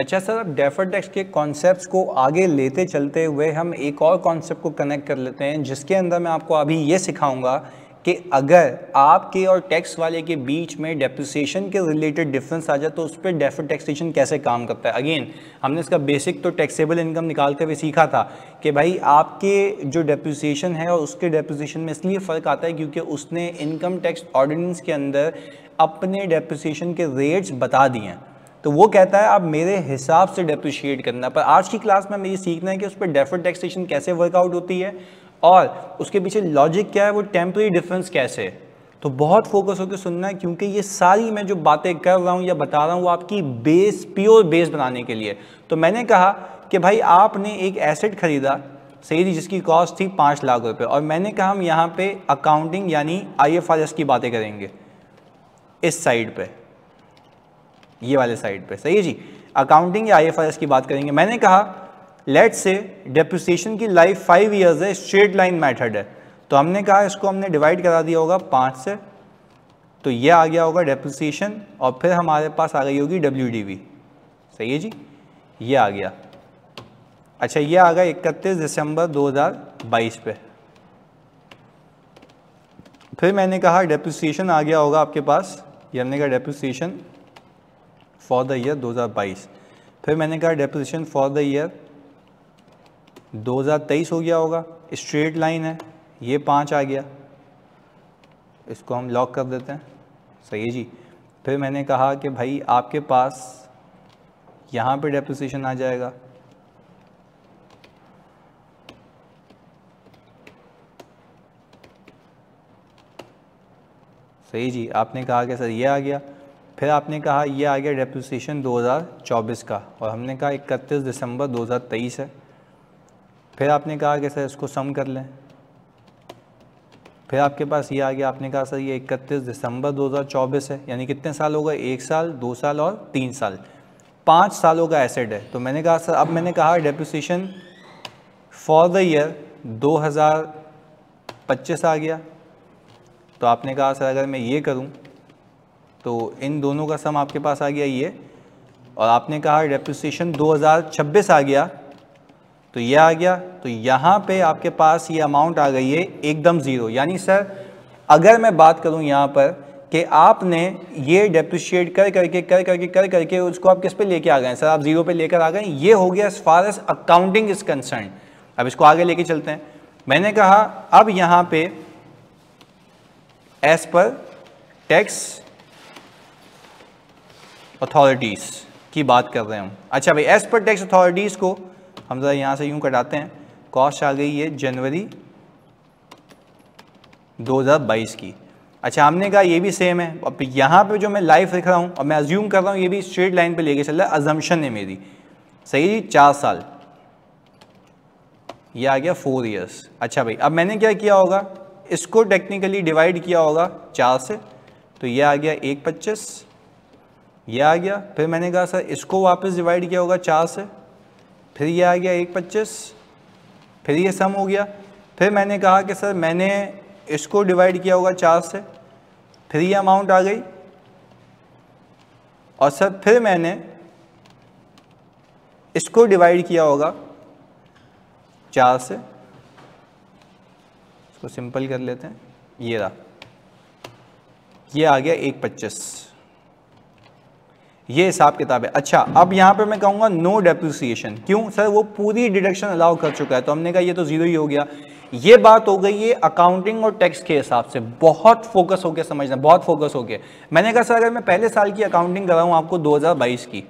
अच्छा sir defer tax के concepts को आगे लेते चलते हुए हम एक और कॉन्सेप्ट को कनेक्ट कर लेते हैं, जिसके अंदर मैं आपको अभी ये सिखाऊँगा कि अगर आपके और टैक्स वाले के बीच में डेप्रिसिएशन के रिलेटेड डिफरेंस आ जाए तो उस पर डेफर टैक्सेशन कैसे काम करता है? अगेन हमने इसका बेसिक तो टैक्सेबल इनकम निकालते हुए सीखा था कि भाई आपके जो डेप्रिसिएशन है और उसके डेप्रिसिएशन में इसलिए फ़र्क आता है क्योंकि उसने इनकम टैक्स ऑर्डिनेंस के अंदर अपने डेप्रिसिएशन के रेट्स बता दिए हैं। तो वो कहता है, आप मेरे हिसाब से डेप्रिशिएट करना। पर आज की क्लास में हमें ये सीखना है कि उस पर डेफर टैक्सेशन कैसे वर्कआउट होती है और उसके पीछे लॉजिक क्या है, वो टेम्प्रेरी डिफरेंस कैसे है? तो बहुत फोकस होकर सुनना है, क्योंकि ये सारी मैं जो बातें कर रहा हूँ या बता रहा हूँ, वो आपकी बेस प्योर बेस बनाने के लिए। तो मैंने कहा कि भाई, आपने एक एसेट खरीदा, सही थी, जिसकी कॉस्ट थी पाँच लाख रुपए। और मैंने कहा, हम यहाँ पे अकाउंटिंग यानी आईएफआरएस की बातें करेंगे, इस साइड पे। ये वाले साइड पे। सही है जी? अकाउंटिंग या आई की बात करेंगे। मैंने कहा लेट से डेप्रिसिएशन की लाइफ फाइव ईयर्स है स्ट्रेट लाइन मेथड है। तो हमने कहा, इसको हमने डिवाइड करा दिया होगा पाँच से। तो ये आ गया होगा डेप्रिसिएशन और फिर हमारे पास आ गई होगी डब्ल्यू सही है जी? ये आ गया। अच्छा ये आ गया इकतीस दिसंबर 2022 पे। फिर मैंने कहा डेप्रिसिएशन आ गया होगा आपके पास। ये हमने कहा डेप्रिसिएशन फॉर द ईयर 2022 फिर मैंने कहा डेप्रिसिएशन फॉर द ईयर 2023 हो गया होगा। स्ट्रेट लाइन है। ये पाँच आ गया। इसको हम लॉक कर देते हैं। सही है जी। फिर मैंने कहा कि भाई, आपके पास यहाँ पे डेपोजिशन आ जाएगा। सही जी। आपने कहा कि सर, ये आ गया। फिर आपने कहा ये आ गया डेप्रिसिएशन 2024 का और हमने कहा इकतीस दिसंबर 2023 है। फिर आपने कहा कि सर इसको सम कर लें। फिर आपके पास ये आ गया, आपने कहा सर ये इकतीस दिसंबर 2024 है, यानी कितने साल होगा एक साल, दो साल और तीन साल। पाँच सालों का एसेट है। तो मैंने कहा सर, अब मैंने कहा डेप्रिसिएशन फॉर द ईयर 2025 आ गया। तो आपने कहा सर, अगर मैं ये करूँ तो इन दोनों का सम आपके पास आ गया ये। और आपने कहा डेप्रिसिएशन 2026 आ गया। तो ये आ गया। तो यहाँ पे आपके पास ये अमाउंट आ गई है एकदम ज़ीरो यानी सर अगर मैं बात करूँ यहाँ पर कि आपने ये डेप्रिशिएट कर करके कर करके कर करके उसको आप किस पे लेके आ गए सर, आप ज़ीरो पे लेकर आ गए ये हो गया as far as accounting is concern अब इसको आगे लेके चलते हैं। मैंने कहा, अब यहाँ पे एज पर टैक्स अथॉरिटीज़ की बात कर रहे हूँ अच्छा भाई एज पर टैक्स अथॉरिटीज़ को, हम ज़रा यहाँ से यूँ कटाते हैं। कॉस्ट आ गई है जनवरी 2022 की। अच्छा हमने कहा ये भी सेम है। अब यहाँ पे जो मैं लाइफ लिख रहा हूँ और मैं अज्यूम कर रहा हूँ ये भी स्ट्रेट लाइन पे लेके चल रहा है। अजम्पन है मेरी। सही जी, चार साल। ये आ गया फोर इयर्स अच्छा भाई, अब मैंने क्या किया होगा? इसको टेक्निकली डिवाइड किया होगा चार से। तो ये आ गया एक पच्चीस। ये आ गया। फिर मैंने कहा, सर, इसको वापस डिवाइड किया होगा चार से। फिर ये आ गया एक पच्चीस। फिर ये सम हो गया। फिर मैंने कहा कि, सर, मैंने इसको डिवाइड किया होगा चार से। फिर ये अमाउंट आ गई। और सर, फिर मैंने इसको डिवाइड किया होगा चार से। इसको सिंपल कर लेते हैं। ये रहा। ये आ गया एक पच्चीस। ये हिसाब किताब है। अच्छा अब यहाँ पे मैं कहूँगा नो डेप्रिसिएशन क्यों? सर, वो पूरी डिडक्शन अलाउ कर चुका है। तो हमने कहा ये तो ज़ीरो ही हो गया। ये बात हो गई है अकाउंटिंग और टैक्स के हिसाब से। बहुत फोकस होकर समझना, बहुत फोकस होके। मैंने कहा, सर, अगर मैं पहले साल की अकाउंटिंग कराऊँ आपको 2022 की।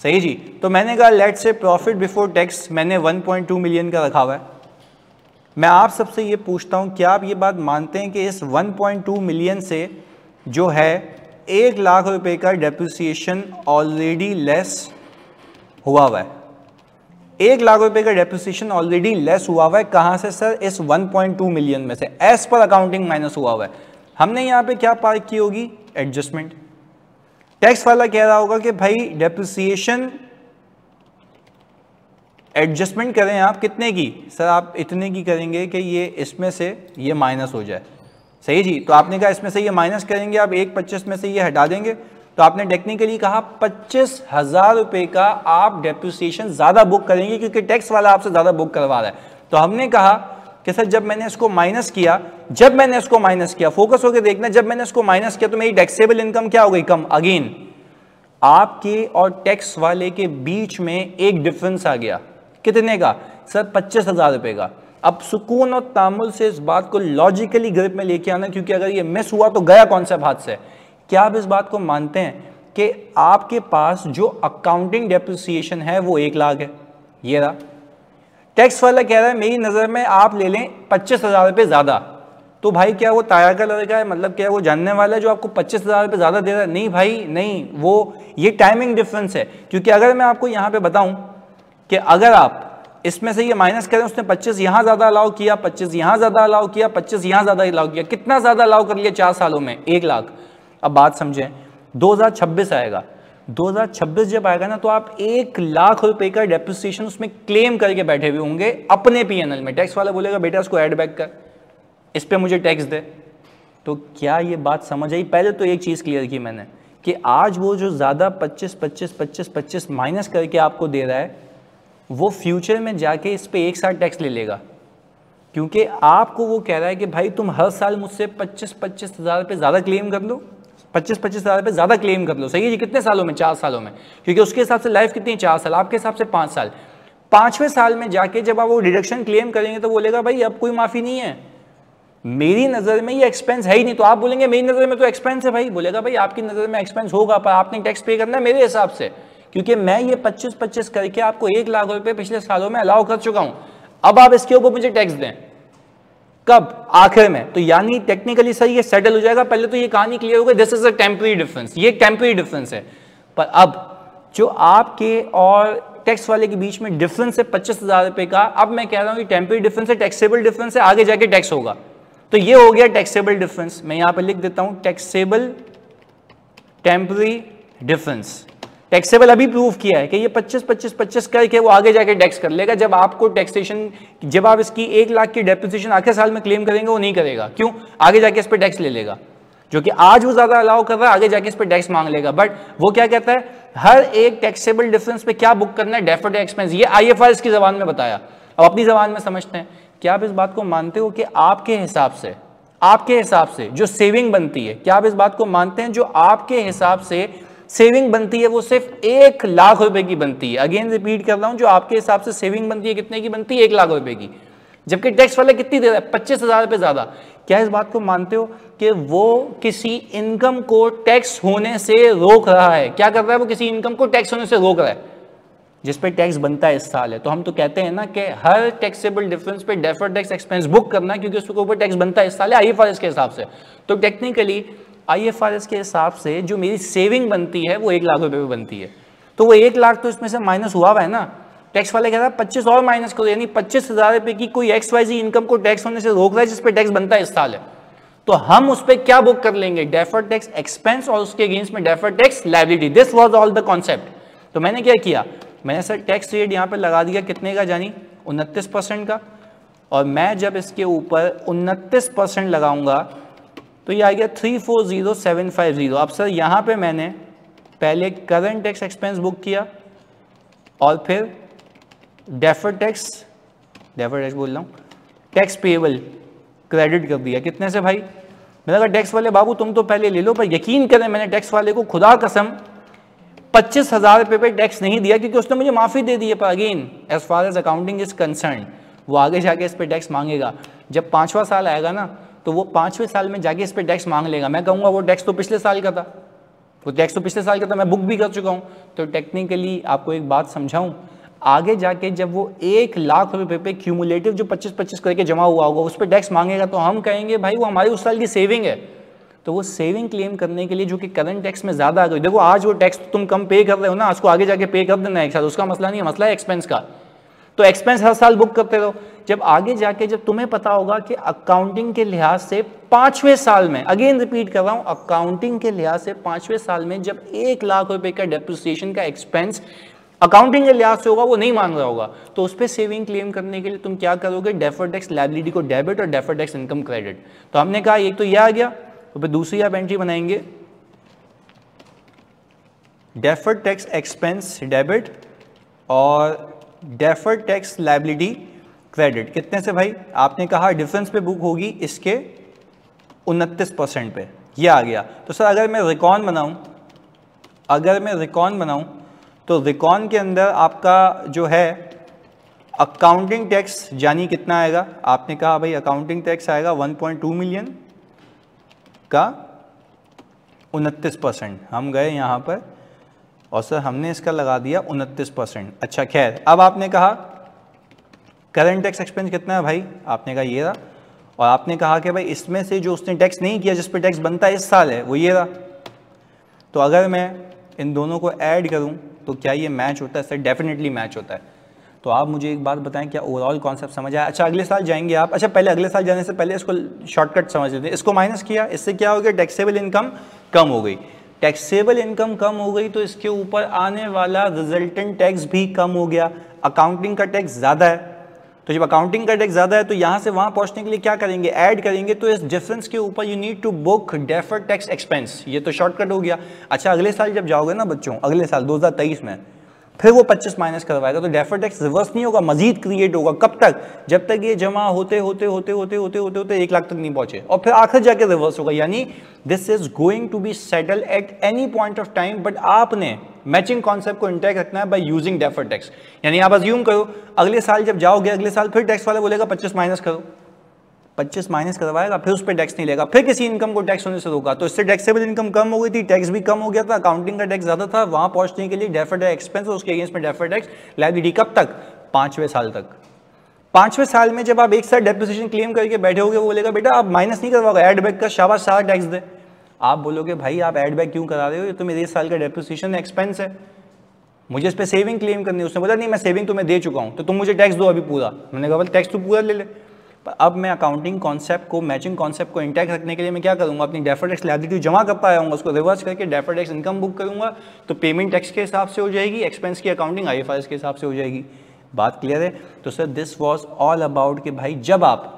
सही जी? तो मैंने कहा let's say profit before tax मैंने 1.2 मिलियन का रखा हुआ है। मैं आप सबसे ये पूछता हूँ, क्या आप ये बात मानते हैं कि इस 1.2 मिलियन से जो है एक लाख रुपए का डेप्रिसिएशन ऑलरेडी लेस हुआ हुआ है। एक लाख रुपए का डेप्रिसिएशन ऑलरेडी लेस हुआ हुआ है। कहाँ से सर इस 1.2 मिलियन में से। एस पर अकाउंटिंग माइनस हुआ हुआ है। हमने यहाँ पे क्या पार्क की होगी? एडजस्टमेंट टैक्स वाला कह रहा होगा कि भाई डेप्रिसिएशन एडजस्टमेंट करें आप कितने की? सर आप इतने की करेंगे कि ये इसमें से ये माइनस हो जाए। सही जी? तो आपने कहा इसमें से ये माइनस करेंगे, आप एक पच्चीस में से ये हटा देंगे। तो आपने टेक्निकली कहा, पच्चीस हज़ार रुपए का आप डेप्रिसिएशन ज़्यादा बुक करेंगे, क्योंकि टैक्स वाला आपसे ज़्यादा बुक करवा रहा है। तो हमने कहा कि सर, जब मैंने इसको माइनस किया, जब मैंने इसको माइनस किया फोकस होकर देखना, जब मैंने इसको माइनस किया तो मेरी टैक्सेबल इनकम क्या हो गई? कम। अगेन आपके और टैक्स वाले के बीच में एक डिफरेंस आ गया। कितने का? सर, पच्चीस हज़ार रुपए का। अब सुकून और तामुल से इस बात को लॉजिकली ग्रिप में लेके आना, क्योंकि अगर ये मिस हुआ तो गया कौन सा हाथ से क्या आप इस बात को मानते हैं कि आपके पास जो अकाउंटिंग डेप्रिसिएशन है, वो एक लाख है? ये रहा। टैक्स वाला कह रहा है, मेरी नज़र में आप ले लें पच्चीस हज़ार रुपये ज़्यादा। तो भाई क्या वो ताया का लड़का है? मतलब क्या वो जानने वाला है जो आपको पच्चीस हज़ार रुपये ज़्यादा दे रहा है? नहीं भाई, नहीं। वो, ये टाइमिंग डिफरेंस है। क्योंकि अगर मैं आपको यहाँ पे बताऊँ कि अगर आप इसमें से ये माइनस करें, उसने 25 यहाँ ज़्यादा अलाउ किया 25 यहाँ ज़्यादा अलाउ किया 25 यहाँ ज़्यादा अलाउ किया। कितना ज़्यादा अलाउ कर लिया चार सालों में? एक लाख। अब बात समझें 2026 आएगा। 2026 जब आएगा ना तो आप एक लाख रुपए का डेप्रिसिएशन उसमें क्लेम करके बैठे हुए होंगे अपने पीएनएल में। टैक्स वाला बोलेगा, बेटा, इसको ऐड बैक कर। इस पर मुझे टैक्स दे। तो क्या ये बात समझ आई? पहले तो एक चीज़ क्लियर की मैंने कि आज वो जो ज़्यादा 25 25 25 25 माइनस करके आपको दे रहा है वो फ्यूचर में जाके इस पर एक साथ टैक्स ले लेगा। क्योंकि आपको वो कह रहा है कि भाई तुम हर साल मुझसे पच्चीस पच्चीस हज़ार रुपये ज़्यादा क्लेम कर लो पच्चीस पच्चीस हज़ार रुपये ज़्यादा क्लेम कर लो सही है जी? कितने सालों में? चार सालों में। क्योंकि उसके हिसाब से लाइफ कितनी है? चार साल। आपके हिसाब से पाँच साल। पाँचवें साल में जाके जब आप वो डिडक्शन क्लेम करेंगे तो बोलेगा, भाई, अब कोई माफ़ी नहीं है। मेरी नज़र में ये एक्सपेंस है ही नहीं। तो आप बोलेंगे, मेरी नज़र में तो एक्सपेंस है भाई। बोलेगा, भाई, आपकी नज़र में एक्सपेंस होगा, पर आपने टैक्स पे करना है मेरे हिसाब से। क्योंकि मैं ये 25-25 करके आपको एक लाख रुपए पिछले सालों में अलाउ कर चुका हूँ। अब आप इसके ऊपर मुझे टैक्स दें। कब? आखिर में। तो यानी टेक्निकली सर, ये सेटल हो जाएगा। पहले तो ये कहानी क्लियर हो गई। This is a temporary difference ये टेम्परी डिफरेंस है। पर अब जो आपके और टैक्स वाले के बीच में डिफरेंस है पच्चीस हज़ार रुपए का, अब मैं कह रहा हूँ कि टेम्परी डिफरेंस है टैक्सेबल डिफरेंस है, आगे जाके टैक्स होगा। तो ये हो गया टैक्सेबल डिफरेंस मैं यहाँ पर लिख देता हूँ टैक्सेबल टेम्परी डिफरेंस टैक्सेबल अभी प्रूव किया है कि ये 25 25 25 करके वो आगे जाके टैक्स कर लेगा। जब आपको टैक्सेशन जब आप इसकी एक लाख की डेपोजिशन आखिर साल में क्लेम करेंगे, वो नहीं करेगा। क्यों? आगे जाके इस पर टैक्स ले लेगा। जो कि आज वो ज़्यादा अलाउ कर रहा है, आगे जाके इस पर टैक्स मांग लेगा। बट वो क्या कहता है? हर एक टैक्सेबल डिफरेंस पे क्या बुक करना है? डेफर्ड एक्सपेंस ये आई एफ़ की जबान में बताया। अब अपनी जबान में समझते हैं। क्या आप इस बात को मानते हो कि आपके हिसाब से, आपके हिसाब से जो सेविंग बनती है, क्या आप इस बात को मानते हैं? जो आपके हिसाब से सेविंग बनती है, वो सिर्फ़ एक लाख रुपए की बनती है। अगेन रिपीट कर रहा हूँ, जो आपके हिसाब से सेविंग बनती है, कितने की बनती है? एक लाख रुपए की। जबकि टैक्स वाला कितनी दे रहा है? पच्चीस हज़ार रुपए ज़्यादा। क्या इस बात को मानते हो कि वो किसी इनकम को टैक्स होने से रोक रहा है? क्या कर रहा है वो किसी इनकम को टैक्स होने से रोक रहा है? जिस पे टैक्स बनता है इस साल है। तो हम तो कहते हैं ना कि हर टैक्सेबल डिफरेंस पे डेफर टैक्स एक्सपेंस बुक करना, क्योंकि उसके ऊपर टैक्स बनता है इस साल है आई के हिसाब से। तो टेक्निकली आईएफआरएस के हिसाब से जो मेरी सेविंग बनती है, वो एक लाख रुपए में बनती है। तो वो एक लाख तो इसमें से माइनस हुआ हुआ है ना? टैक्स वाले कह रहा है, पच्चीस और माइनस करो, यानी पच्चीस हज़ार रुपए की कोई एक्स वाई जी इनकम को टैक्स होने से रोक रहा है जिसपे टैक्स बनता है इस साल है। तो हम उस पर क्या बुक कर लेंगे? डेफर टैक्स एक्सपेंस और उसके अगेंस्ट में defer tax liability this was all the concept तो मैंने क्या किया? मैंने सर टैक्स रेट यहाँ पे लगा दिया। कितने का जानी? उनतीस परसेंट का। और मैं जब इसके ऊपर उनतीस परसेंट लगाऊँगा तो ये आ गया three four zero seven five zero अब सर, यहाँ पे मैंने पहले करंट टैक्स एक्सपेंस बुक किया और फिर डेफर टैक्स डेफर टैक्स बोल रहा हूँ टैक्स पेएबल क्रेडिट कर दिया। कितने से भाई? मैंने कहा टैक्स वाले बाबू, तुम तो पहले ले लो, पर यकीन करें, मैंने टैक्स वाले को खुदा कसम पच्चीस हज़ार रुपये पे टैक्स नहीं दिया, क्योंकि उसने मुझे माफ़ी दे दी है, पर again as far as accounting is concern वो आगे जाके इस पर टैक्स मांगेगा। जब पाँचवा साल आएगा ना तो वो पाँचवें साल में जाके इस पर टैक्स मांग लेगा। मैं कहूँगा, वो टैक्स तो पिछले साल का था। वो टैक्स तो पिछले साल का था, मैं बुक भी कर चुका हूँ। तो टेक्निकली आपको एक बात समझाऊँ, आगे जाके जब वो एक लाख रुपए पे क्यूमुलेटिव जो 25-25 करके जमा हुआ होगा, उस पर टैक्स मांगेगा तो हम कहेंगे, भाई, वो हमारी उस साल की सेविंग है। तो वो सेविंग क्लेम करने के लिए जो कि करंट टैक्स में ज़्यादा आ गई, देखो आज वो टैक्स तुम कम पे कर रहे हो ना उसको आगे जाके पे कर देना एक साथ, उसका मसला नहीं है, मसला है एक्सपेंस का। तो एक्सपेंस हर साल बुक करते रहो। जब आगे जाके जब तुम्हें पता होगा कि अकाउंटिंग के लिहाज से पाँचवें साल में अगेन रिपीट कर रहा हूँ अकाउंटिंग के लिहाज से पाँचवें साल में जब एक लाख रुपए का डेप्रिसिएशन का एक्सपेंस अकाउंटिंग के लिहाज से होगा, वो नहीं मान रहा होगा। तो उस पर सेविंग क्लेम करने के लिए तुम क्या करोगे? डेफर टैक्स लाइबिलिटी को डेबिट और डेफर टैक्स इनकम क्रेडिट तो हमने कहा एक तो यह आ गया तो फिर दूसरी आप एंट्री बनाएँगे। डेफर्ड टैक्स एक्सपेंस डेबिट और डेफर्ड टैक्स लाइबिलिटी क्रेडिट कितने से भाई? आपने कहा डिफरेंस पे बुक होगी इसके उनतीस परसेंट पे। ये आ गया। तो सर, अगर मैं रिकॉन बनाऊँ, अगर मैं रिकॉन बनाऊँ तो रिकॉन के अंदर आपका जो है अकाउंटिंग टैक्स जानी कितना आएगा? आपने कहा भाई अकाउंटिंग टैक्स आएगा 1.2 मिलियन का उनतीस परसेंट। हम गए यहाँ पर। और सर हमने इसका लगा दिया उनतीस परसेंट। अच्छा खैर, अब आपने कहा करंट टैक्स एक्सपेंस कितना है भाई? आपने कहा ये रहा। और आपने कहा कि भाई इसमें से जो उसने टैक्स नहीं किया, जिस पर टैक्स बनता है इस साल है, वो ये रहा। तो अगर मैं इन दोनों को ऐड करूँ तो क्या ये मैच होता है? सर डेफिनेटली मैच होता है। तो आप मुझे एक बात बताएँ, क्या ओवरऑल कॉन्सेप्ट समझ आया? अच्छा अगले साल जाएँगे आप। अच्छा पहले अगले साल जाने से पहले इसको शॉर्टकट समझ लेते हैं। इसको माइनस किया, इससे क्या हो गया? टैक्सेबल इनकम कम हो गई। टैक्सेबल इनकम कम हो गई तो इसके ऊपर आने वाला रिजल्टेंट टैक्स भी कम हो गया। अकाउंटिंग का टैक्स ज़्यादा है। तो जब अकाउंटिंग का टैक्स ज़्यादा है तो यहाँ से वहाँ पहुँचने के लिए क्या करेंगे? ऐड करेंगे तो इस डिफरेंस के ऊपर you need to book defer tax expense ये तो शॉर्टकट हो गया। अच्छा अगले साल जब जाओगे ना बच्चों, अगले साल 2023 में फिर वो 25 माइनस करवाएगा तो डेफर टैक्स रिवर्स नहीं होगा, मजीद क्रिएट होगा। कब तक? जब तक ये जमा होते होते होते होते होते होते होते एक लाख तक नहीं पहुँचे। और फिर आखिर जाके रिवर्स होगा, यानी this is going to be settle at any point of time but आपने मैचिंग कॉन्सेप्ट को इंटैक्ट रखना है बाय यूजिंग डेफर टैक्स यानी आप अज्यूम करो, अगले साल जब जाओगे, अगले साल फिर टैक्स वाले बोलेगा पच्चीस माइनस करो। पच्चीस माइनस करवाएगा, फिर उस पर टैक्स नहीं लेगा। फिर किसी इनकम को टैक्स होने से रोका। तो इससे टैक्सेबल इनकम कम हो गई थी टैक्स भी कम हो गया था अकाउंटिंग का टैक्स ज़्यादा था, वहाँ पहुँचने के लिए डेफर टैक्स एक्सपेंस उसके अगेंस्ट में डेफर टैक्स लाइबिलिटी कब तक? पाँचवें साल तक। पाँचवें साल में जब आप एक साथ डेपोजिशन क्लेम करके बैठे होगे, वो बोलेगा, बेटा, आप माइनस नहीं करवाओगे एड बैक का शाबाश, सारा टैक्स दे। आप बोलोगे, भाई, आप एड बैक क्यों करा रहे हो? ये तो मेरे इस साल का डेपोजिशन एक्सपेंस है। मुझे इस पर सेविंग क्लेम करनी है। उसने बोला, नहीं, मैं सेविंग तुम्हें दे चुका हूँ तो तुम मुझे टैक्स दो अभी पूरा। मैंने कहा टैक्स तो पूरा ले ले। अब मैं अकाउंटिंग कॉन्सेप्ट को मैचिंग कॉन्सेप्ट को इंटैक्ट रखने के लिए मैं क्या करूँगा? अपनी डेफर टैक्स जमा कर पाया हूँ उसको रिवर्स करके डेफर टैक्स इनकम बुक करूँगा तो पेमेंट टैक्स के हिसाब से हो जाएगी एक्सपेंस की अकाउंटिंग आई के हिसाब से हो जाएगी। बात क्लियर है? तो sir this was all about कि भाई, जब आप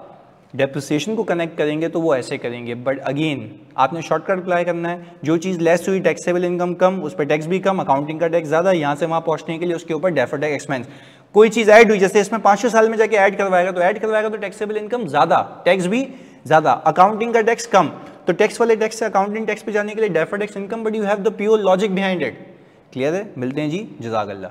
डेप्रिसिएशन को कनेक्ट करेंगे तो वो ऐसे करेंगे। बट अगेन आपने शॉर्टकट अप्लाई करना है। जो चीज़ लेस हुई टैक्सेबल इनकम कम, उस पर टैक्स भी कम अकाउंटिंग का टैक्स ज़्यादा, यहाँ से वहाँ पहुँचने के लिए उसके ऊपर डेफर टैक्स एक्सपेंस कोई चीज़ ऐड हुई, जैसे इसमें पाँच सौ साल में जाके ऐड करवाएगा तो ऐड करवाएगा तो टैक्सेबल इनकम ज़्यादा टैक्स भी ज़्यादा अकाउंटिंग का टैक्स कम। तो टैक्स वाले टैक्स से अकाउंटिंग टैक्स पे जाने के लिए defer tax income but you have the pure logic behind it clear है? मिलते हैं जी, जजाकल्ला।